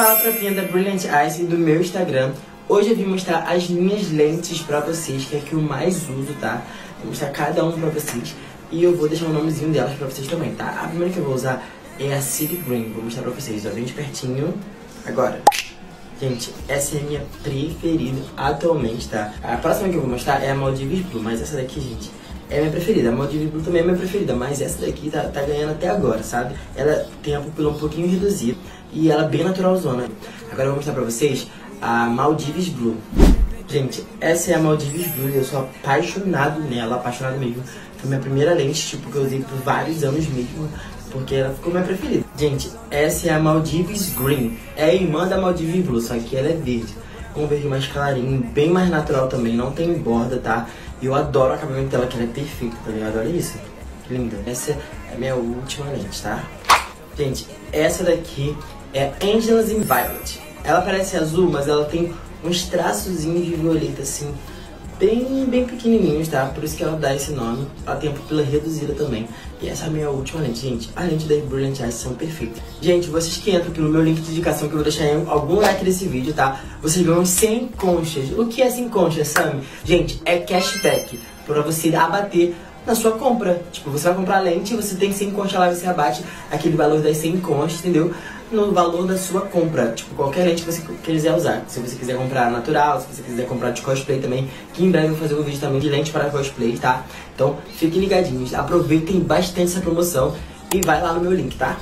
Fala tropinha da Brilliant Eyes do meu Instagram. Hoje eu vim mostrar as minhas lentes pra vocês, que é que eu mais uso, tá? Vou mostrar cada um pra vocês. E eu vou deixar o nomezinho delas pra vocês também, tá? A primeira que eu vou usar é a City Green. Vou mostrar pra vocês, ó, bem de pertinho. Agora, gente, essa é a minha preferida atualmente, tá? A próxima que eu vou mostrar é a Maldives Blue, mas essa daqui, gente, é minha preferida. A Maldives Blue também é minha preferida, mas essa daqui tá, tá ganhando até agora, sabe? Ela tem a pupila um pouquinho reduzida e ela é bem naturalzona. Agora eu vou mostrar pra vocês a Maldives Blue. Gente, essa é a Maldives Blue e eu sou apaixonado nela, apaixonado mesmo. Foi minha primeira lente, tipo, que eu usei por vários anos mesmo, porque ela ficou minha preferida. Gente, essa é a Maldives Green. É a irmã da Maldives Blue, só que ela é verde. Um verde mais clarinho, bem mais natural também, não tem borda, tá? E eu adoro o acabamento dela, que ela é perfeita, tá ligado? Olha isso. Linda. Essa é a minha última lente, tá? Gente, essa daqui é Angels in Violet. Ela parece azul, mas ela tem uns traçozinhos de violeta, assim, bem, bem pequenininhos, tá? Por isso que ela dá esse nome. Ela tem a pupila reduzida também. E essa é a minha última lente, gente. As lentes das Brilliant Eyes são perfeitas. Gente, vocês que entram aqui no meu link de indicação, que eu vou deixar em algum like desse vídeo, tá? Vocês ganham 100 conchas. O que é 100 conchas, Sammy? Gente, é cashback. Pra você abater na sua compra. Tipo, você vai comprar lente, você tem 100 conchas lá, você abate aquele valor das 100 conchas, entendeu? No valor da sua compra. Tipo, qualquer lente que você quiser usar. Se você quiser comprar natural, se você quiser comprar de cosplay também, que em breve eu vou fazer um vídeo também de lente para cosplay, tá? Então, fiquem ligadinhos, aproveitem bastante essa promoção e vai lá no meu link, tá?